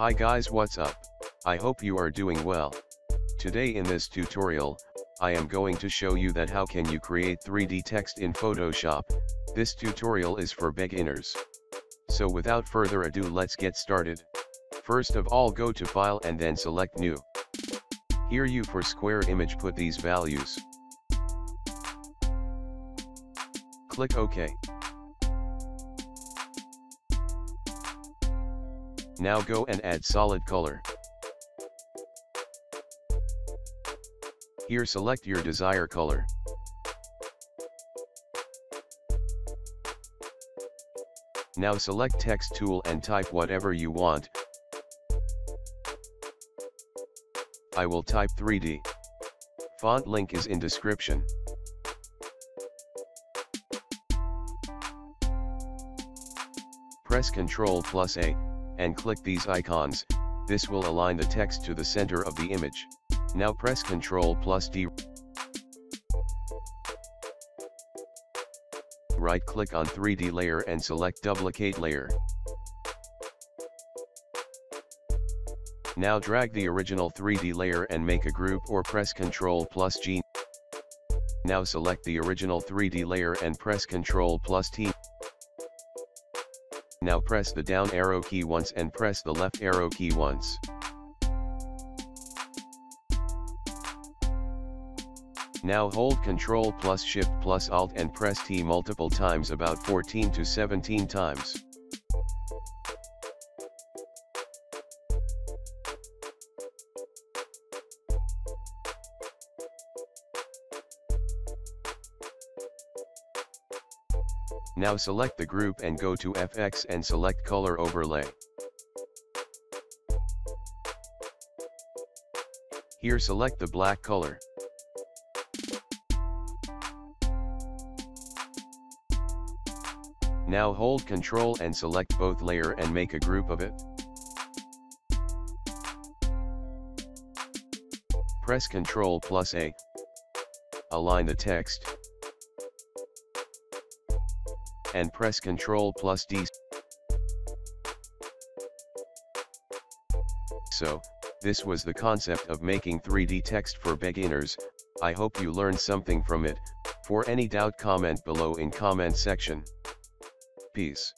Hi guys what's up, I hope you are doing well. Today in this tutorial, I am going to show you that how can you create 3D text in Photoshop, this tutorial is for beginners. So without further ado let's get started. First of all go to file and then select new. Here you for square image put these values. Click OK. Now go and add solid color. Here select your desire color. Now select text tool and type whatever you want. I will type 3D. Font link is in description. Press Ctrl plus A, and click these icons, this will align the text to the center of the image. Now press Ctrl plus D. Right click on 3D layer and select duplicate layer. Now drag the original 3D layer and make a group or press Ctrl plus G. Now select the original 3D layer and press Ctrl plus T. Now press the down arrow key once and press the left arrow key once. Now hold Ctrl plus Shift plus Alt and press T multiple times about 14 to 17 times. Now select the group and go to FX and select color overlay. Here select the black color. Now hold Ctrl and select both layer and make a group of it. Press Ctrl plus A. Align the text and press Ctrl plus D. So, this was the concept of making 3D text for beginners, I hope you learned something from it, for any doubt comment below in comment section. Peace.